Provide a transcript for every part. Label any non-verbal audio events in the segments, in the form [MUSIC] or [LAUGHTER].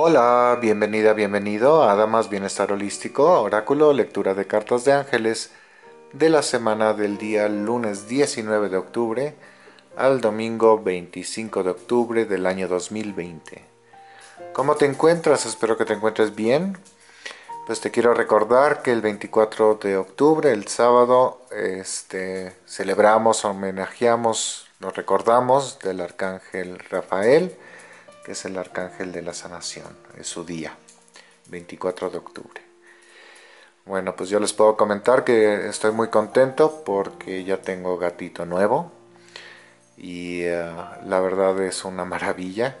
Hola, bienvenida, bienvenido a Damas Bienestar Holístico, Oráculo, lectura de cartas de ángeles de la semana del día lunes 19 de octubre al domingo 25 de octubre del año 2020. ¿Cómo te encuentras? Espero que te encuentres bien. Pues te quiero recordar que el 24 de octubre, el sábado, este, celebramos, homenajeamos, nos recordamos del arcángel Rafael, es el arcángel de la sanación, es su día, 24 de octubre. Bueno, pues yo les puedo comentar que estoy muy contento porque ya tengo gatito nuevo y eh, la verdad es una maravilla.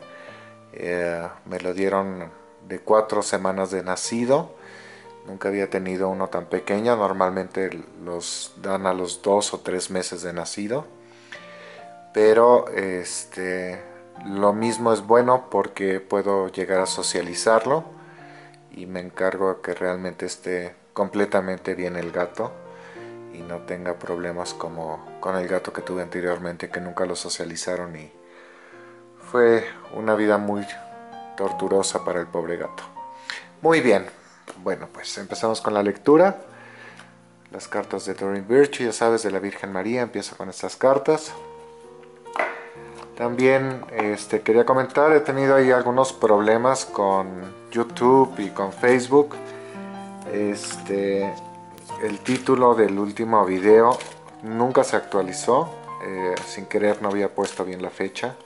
Eh, me lo dieron de cuatro semanas de nacido. Nunca había tenido uno tan pequeño. Normalmente los dan a los dos o tres meses de nacido. Pero este lo mismo es bueno porque puedo llegar a socializarlo y me encargo de que realmente esté completamente bien el gato y no tenga problemas como con el gato que tuve anteriormente que nunca lo socializaron y fue una vida muy torturosa para el pobre gato. Muy bien, bueno pues empezamos con la lectura. Las cartas de Doreen Virtue, ya sabes, de la Virgen María, empiezo con estas cartas. También este, quería comentar, he tenido ahí algunos problemas con YouTube y con Facebook. Este, el título del último video nunca se actualizó, eh, sin querer no había puesto bien la fecha.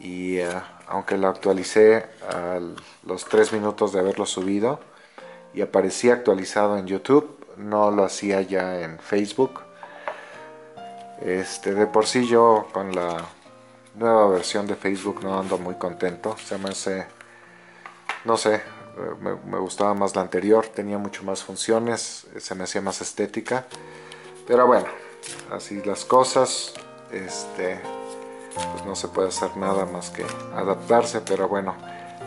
Y eh, aunque lo actualicé a los 3 minutos de haberlo subido y aparecía actualizado en YouTube, no lo hacía ya en Facebook. Este, de por sí yo con la nueva versión de Facebook no ando muy contento. Se me hace, no sé, me, gustaba más la anterior, tenía mucho más funciones, se me hacía más estética. Pero bueno, así las cosas, este, pues no se puede hacer nada más que adaptarse, pero bueno,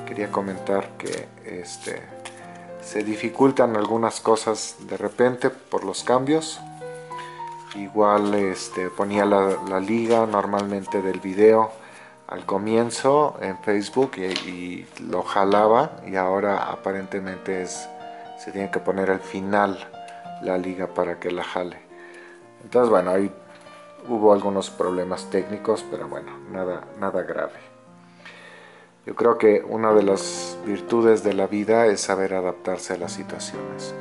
quería comentar que este, se dificultan algunas cosas de repente por los cambios igual este, ponía la, liga normalmente del video al comienzo en Facebook y, lo jalaba y ahora aparentemente es, se tiene que poner al final la liga para que la jale. Entonces bueno ahí hubo algunos problemas técnicos pero bueno nada, nada grave. Yo creo que una de las virtudes de la vida es saber adaptarse a las situaciones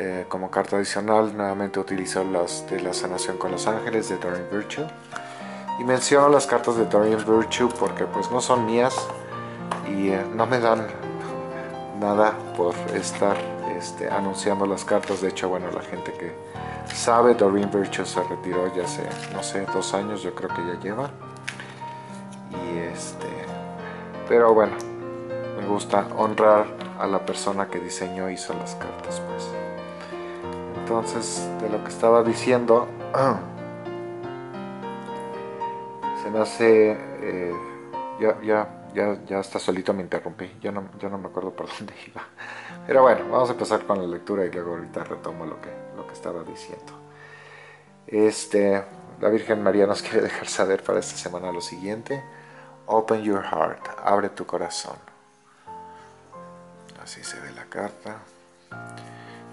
eh, como carta adicional nuevamente utilizo las de la sanación con los ángeles de Dorian Virtue. Y menciono las cartas de Dorian Virtue porque pues no son mías y eh, no me dan nada por estar este, anunciando las cartas. De hecho bueno la gente que sabe Doreen Virtue se retiró ya hace no sé dos años yo creo que ya lleva. Y este pero bueno me gusta honrar a la persona que diseñó y hizo las cartas pues entonces, de lo que estaba diciendo, [CLEARS THROAT] se me hace... Eh, ya, ya, ya, ya hasta solito me interrumpí, ya no, no me acuerdo por [LAUGHS] dónde iba. Pero bueno, vamos a empezar con la lectura y luego ahorita retomo lo que, lo que estaba diciendo. Este, la Virgen María nos quiere dejar saber para esta semana lo siguiente. Open your heart, abre tu corazón. Así se ve la carta.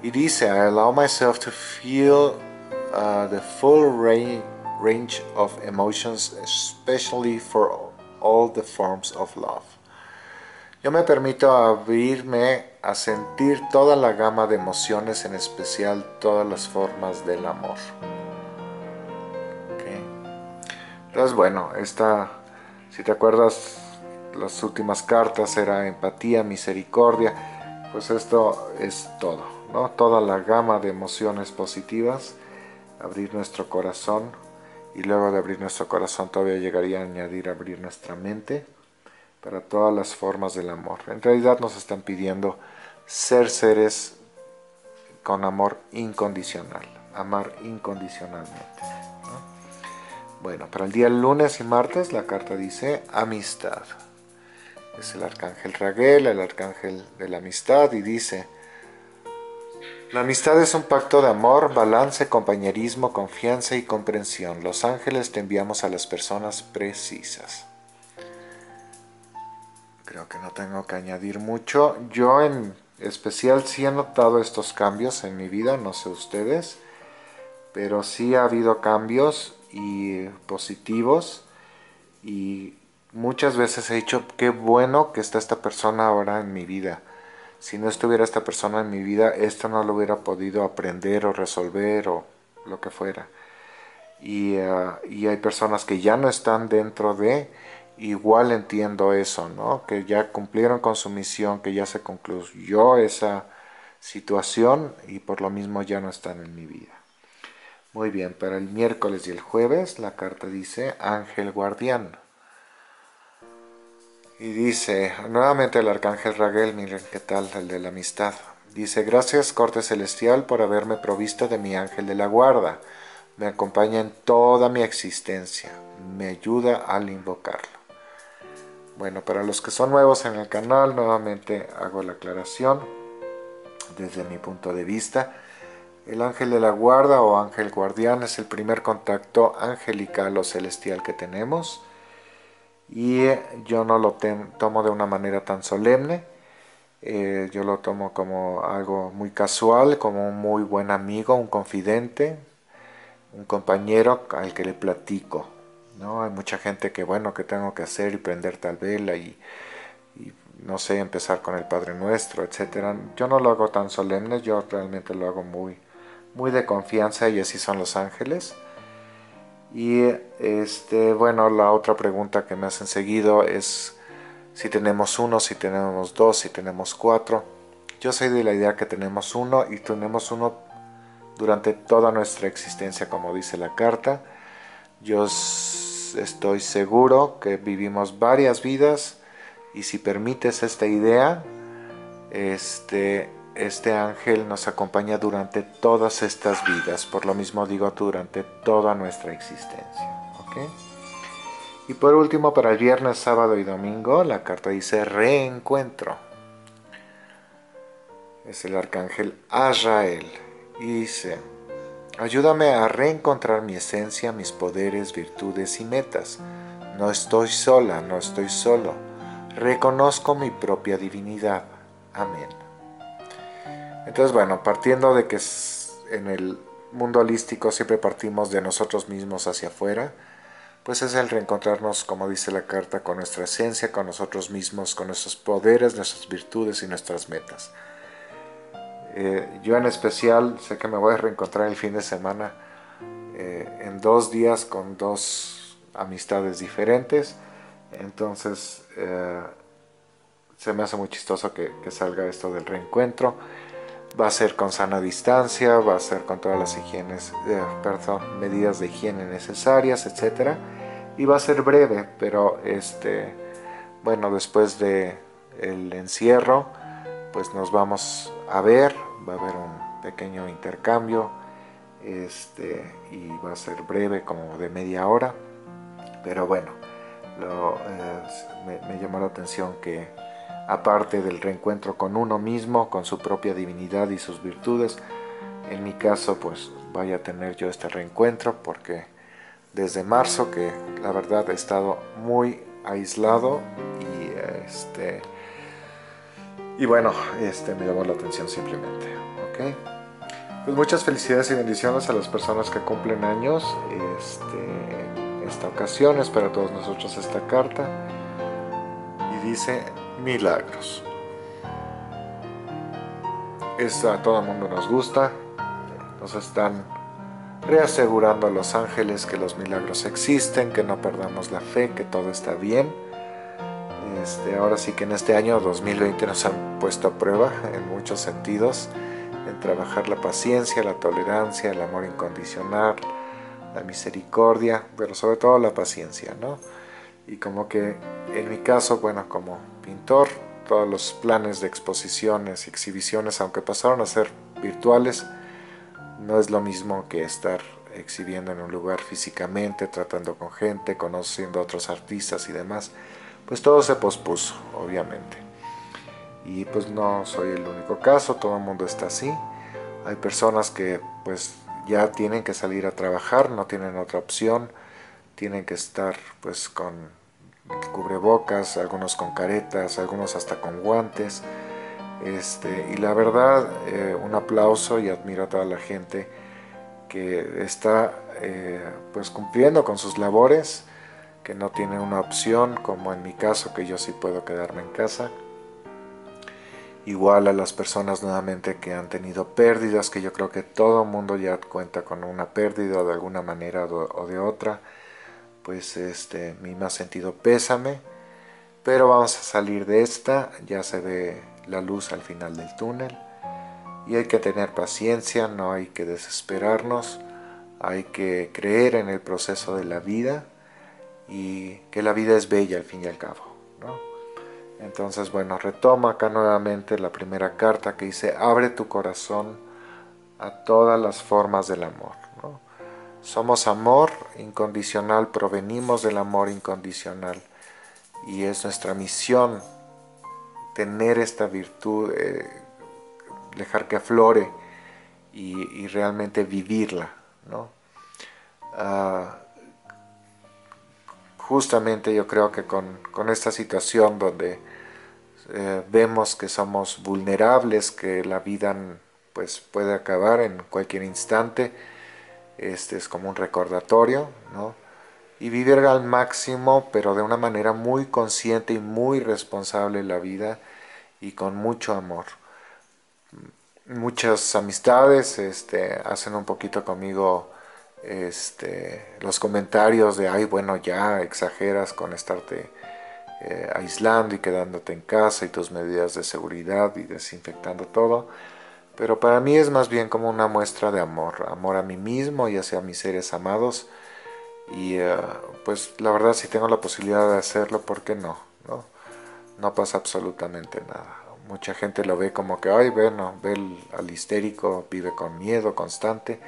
Y dice, I allow myself to feel uh, the full range of emotions, especially for all the forms of love. Yo me permito abrirme a sentir toda la gama de emociones, en especial todas las formas del amor. Entonces, bueno, esta, si te acuerdas, las últimas cartas era empatía, misericordia, pues esto es todo toda la gama de emociones positivas, abrir nuestro corazón y luego de abrir nuestro corazón todavía llegaría a añadir abrir nuestra mente para todas las formas del amor. En realidad nos están pidiendo ser seres con amor incondicional, amar incondicionalmente. Bueno, para el día lunes y martes la carta dice amistad. Es el arcángel Raguel, el arcángel de la amistad, y dice, la amistad es un pacto de amor, balance, compañerismo, confianza y comprensión. Los ángeles te enviamos a las personas precisas. creo que no tengo que añadir mucho. Yo en especial sí he notado estos cambios en mi vida, no sé ustedes, pero sí ha habido cambios y positivos y muchas veces he dicho qué bueno que está esta persona ahora en mi vida. Si no estuviera esta persona en mi vida, esto no lo hubiera podido aprender o resolver o lo que fuera. Y, eh, y hay personas que ya no están dentro de igual entiendo eso, ¿no? Que ya cumplieron con su misión, que ya se concluyó esa situación y por lo mismo ya no están en mi vida. Muy bien, para el miércoles y el jueves la carta dice Ángel Guardián. Y dice, nuevamente el arcángel Raguel, miren qué tal, el de la amistad. Dice, gracias corte celestial por haberme provisto de mi ángel de la guarda. Me acompaña en toda mi existencia. Me ayuda al invocarlo. Bueno, para los que son nuevos en el canal, nuevamente hago la aclaración desde mi punto de vista. El ángel de la guarda o ángel guardián es el primer contacto angelical o celestial que tenemos y yo no lo tomo de una manera tan solemne, eh, yo lo tomo como algo muy casual, como un muy buen amigo, un confidente, un compañero al que le platico. ¿no? Hay mucha gente que, bueno, que tengo que hacer y prender tal vela y, no sé, empezar con el Padre Nuestro, etcétera. Yo no lo hago tan solemne, yo realmente lo hago muy, muy de confianza y así son los ángeles. Y este, bueno, la otra pregunta que me hacen seguido es si tenemos uno, si tenemos dos, si tenemos cuatro. Yo soy de la idea que tenemos uno y tenemos uno durante toda nuestra existencia, como dice la carta. Yo estoy seguro que vivimos varias vidas y si permites esta idea, este, este ángel nos acompaña durante todas estas vidas, por lo mismo digo durante toda nuestra existencia. Y por último, para el viernes, sábado y domingo, la carta dice reencuentro. Es el arcángel Azrael y dice, Ayúdame a reencontrar mi esencia, mis poderes, virtudes y metas. No estoy sola, no estoy solo. Reconozco mi propia divinidad. Amén. Entonces, bueno, partiendo de que en el mundo holístico siempre partimos de nosotros mismos hacia afuera, pues es el reencontrarnos, como dice la carta, con nuestra esencia, con nosotros mismos, con nuestros poderes, nuestras virtudes y nuestras metas. Eh, yo en especial sé que me voy a reencontrar el fin de semana eh, en dos días con dos amistades diferentes. Entonces eh, se me hace muy chistoso que, salga esto del reencuentro. Va a ser con sana distancia, va a ser con todas las higienes, perdón, medidas de higiene necesarias, etc. Y va a ser breve, pero este, bueno, después de encierro, pues nos vamos a ver, va a haber un pequeño intercambio este, y va a ser breve, como de media hora, pero bueno, eh, me, llamó la atención que aparte del reencuentro con uno mismo, con su propia divinidad y sus virtudes, en mi caso pues vaya a tener yo este reencuentro porque desde marzo que la verdad he estado muy aislado y este y bueno, este me llamó la atención simplemente. ¿ok? Pues muchas felicidades y bendiciones a las personas que cumplen años este, esta ocasión. Es para todos nosotros esta carta. Y dice milagros. Esto a todo el mundo nos gusta. Nos están reasegurando a los ángeles que los milagros existen, que no perdamos la fe, que todo está bien este, ahora sí que en este año 2020 nos han puesto a prueba en muchos sentidos, en trabajar la paciencia, la tolerancia, el amor incondicional, la misericordia, pero sobre todo la paciencia, ¿no? Y como que en mi caso, bueno, como pintor, todos los planes de exposiciones y exhibiciones, aunque pasaron a ser virtuales, no es lo mismo que estar exhibiendo en un lugar físicamente, tratando con gente, conociendo a otros artistas y demás pues todo se pospuso, obviamente. Y pues no soy el único caso, todo el mundo está así. Hay personas que pues ya tienen que salir a trabajar, no tienen otra opción, tienen que estar pues con cubrebocas, algunos con caretas, algunos hasta con guantes. Este, y la verdad, eh, un aplauso y admiro a toda la gente que está eh, pues cumpliendo con sus labores, que no tiene una opción, como en mi caso, que yo sí puedo quedarme en casa. Igual a las personas nuevamente que han tenido pérdidas, que yo creo que todo mundo ya cuenta con una pérdida de alguna manera o de otra pues este, mi más sentido pésame, pero vamos a salir de esta, ya se ve la luz al final del túnel y hay que tener paciencia, no hay que desesperarnos, hay que creer en el proceso de la vida y que la vida es bella al fin y al cabo. Entonces, bueno, retoma acá nuevamente la primera carta que dice, abre tu corazón a todas las formas del amor. Somos amor incondicional, provenimos del amor incondicional y es nuestra misión tener esta virtud, eh, dejar que aflore y, realmente vivirla. Ah, justamente yo creo que con, esta situación donde eh, vemos que somos vulnerables, que la vida pues, puede acabar en cualquier instante, este es como un recordatorio, ¿no? Y vivir al máximo, pero de una manera muy consciente y muy responsable la vida y con mucho amor. Muchas amistades este, hacen un poquito conmigo este, los comentarios de, ay, bueno, ya exageras con estarte eh, aislando y quedándote en casa y tus medidas de seguridad y desinfectando todo pero para mí es más bien como una muestra de amor, amor a mí mismo y hacia mis seres amados. Y eh, pues la verdad si tengo la posibilidad de hacerlo, ¿por qué no? No, pasa absolutamente nada. Mucha gente lo ve como que, ay, bueno, ve al histérico, vive con miedo constante.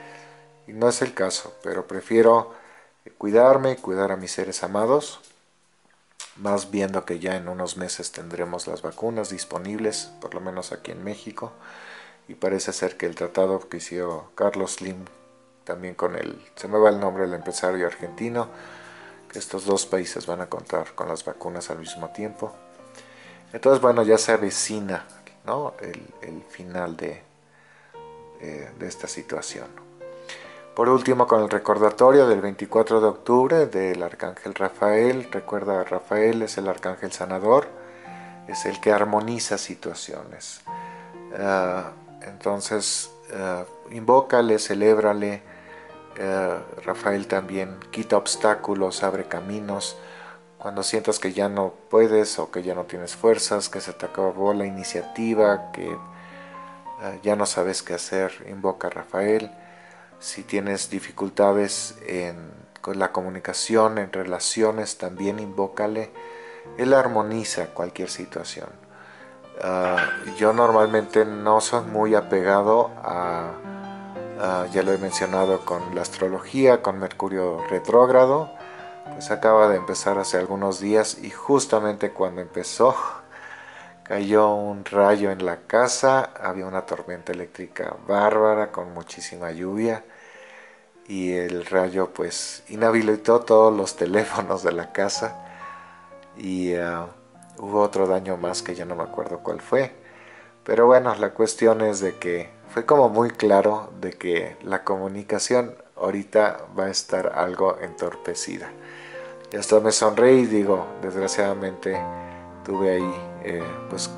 Y no es el caso, pero prefiero cuidarme y cuidar a mis seres amados, más viendo que ya en unos meses tendremos las vacunas disponibles, por lo menos aquí en México y parece ser que el tratado que hizo Carlos Slim también con el, se me va el nombre del empresario argentino, que estos dos países van a contar con las vacunas al mismo tiempo. Entonces, bueno, ya se avecina ¿no? el, final de, eh, de esta situación. Por último, con el recordatorio del 24 de octubre del Arcángel Rafael, recuerda, Rafael es el Arcángel Sanador, es el que armoniza situaciones. Ah, entonces, uh, invócale, celébrale. Eh, Rafael también quita obstáculos, abre caminos. Cuando sientas que ya no puedes o que ya no tienes fuerzas, que se te acabó la iniciativa, que eh, ya no sabes qué hacer, invoca a Rafael. Si tienes dificultades con la comunicación, en relaciones, también invócale. Él armoniza cualquier situación. Ah, yo normalmente no soy muy apegado a, ya lo he mencionado con la astrología, con Mercurio retrógrado, pues acaba de empezar hace algunos días y justamente cuando empezó cayó un rayo en la casa, había una tormenta eléctrica bárbara con muchísima lluvia y el rayo pues inhabilitó todos los [LAUGHS] teléfonos de la casa y ah, hubo otro daño más que ya no me acuerdo cuál fue. Pero bueno, la cuestión es de que fue como muy claro de que la comunicación ahorita va a estar algo entorpecida. Y hasta me sonreí y digo, desgraciadamente tuve ahí eh, pues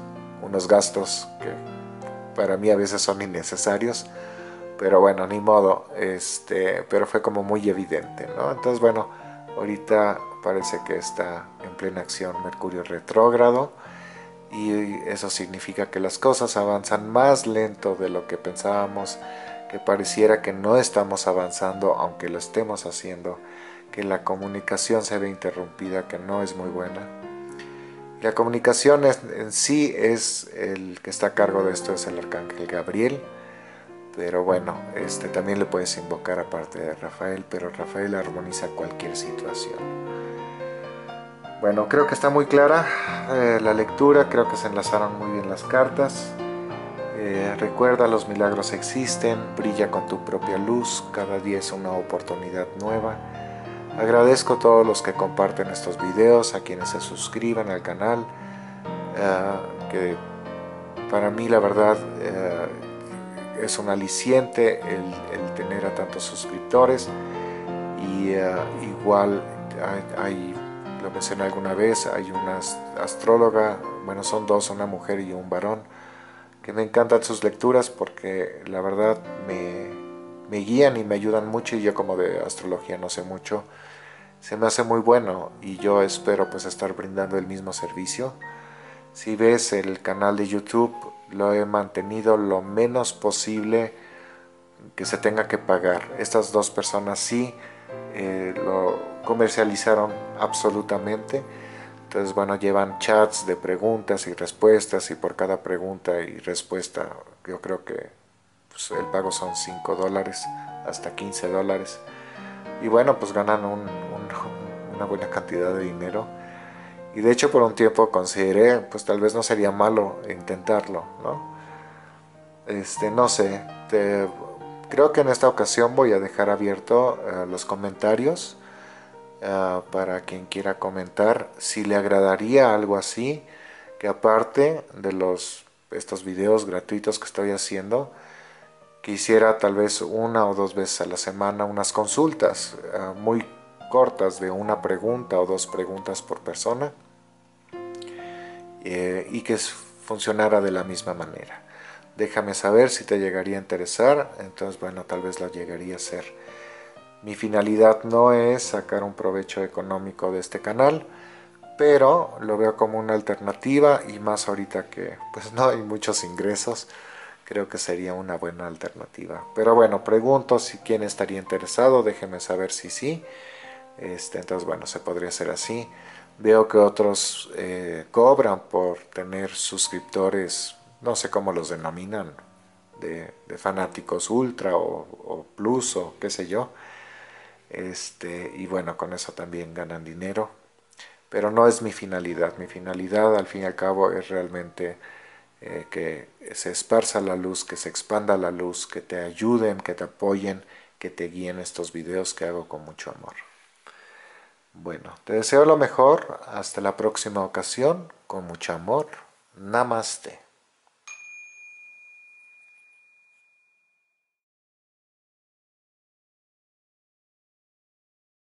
unos gastos que para mí a veces son innecesarios. Pero bueno, ni modo, este, pero fue como muy evidente, ¿no? Entonces bueno, ahorita parece que está en plena acción Mercurio retrógrado y eso significa que las cosas avanzan más lento de lo que pensábamos, que pareciera que no estamos avanzando aunque lo estemos haciendo, que la comunicación se ve interrumpida, que no es muy buena. La comunicación en sí es el que está a cargo de esto, es el arcángel Gabriel, pero bueno, este también le puedes invocar aparte de Rafael, pero Rafael armoniza cualquier situación. Bueno, creo que está muy clara eh, la lectura, creo que se enlazaron muy bien las cartas. Eh, recuerda, los milagros existen, brilla con tu propia luz, cada día es una oportunidad nueva. Agradezco a todos los que comparten estos videos, a quienes se suscriban al canal, uh, que para mí la verdad es un aliciente el, tener a tantos suscriptores y igual hay, lo mencioné alguna vez, hay una astróloga, bueno son dos, una mujer y un varón, que me encantan sus lecturas porque la verdad me, me guían y me ayudan mucho y yo como de astrología no sé mucho, se me hace muy bueno y yo espero pues estar brindando el mismo servicio. Si ves el canal de YouTube lo he mantenido lo menos posible que se tenga que pagar. Estas dos personas sí eh, lo comercializaron absolutamente. Entonces, bueno, llevan chats de preguntas y respuestas y por cada pregunta y respuesta yo creo que pues, el pago son 5 dólares hasta 15 dólares. Y bueno, pues ganan un, un, una buena cantidad de dinero. Y de hecho por un tiempo consideré, pues tal vez no sería malo intentarlo, ¿no? Este, no sé, creo que en esta ocasión voy a dejar abierto uh, los comentarios uh, para quien quiera comentar si le agradaría algo así, que aparte de los, estos videos gratuitos que estoy haciendo, quisiera tal vez una o dos veces a la semana unas consultas uh, muy cortas de una pregunta o dos preguntas por persona eh, y que funcionara de la misma manera. Déjame saber si te llegaría a interesar, entonces bueno, tal vez lo llegaría a hacer. Mi finalidad no es sacar un provecho económico de este canal, pero lo veo como una alternativa y más ahorita que pues no hay muchos ingresos, creo que sería una buena alternativa. Pero bueno, pregunto si quién estaría interesado, déjeme saber si sí. Este, entonces, bueno, se podría hacer así. Veo que otros eh, cobran por tener suscriptores, no sé cómo los denominan, de, fanáticos ultra o, plus o qué sé yo. Este, y bueno, con eso también ganan dinero. Pero no es mi finalidad. Mi finalidad, al fin y al cabo, es realmente eh, que se esparza la luz, que se expanda la luz, que te ayuden, que te apoyen, que te guíen estos videos que hago con mucho amor. Bueno, te deseo lo mejor. Hasta la próxima ocasión. Con mucho amor. Namaste.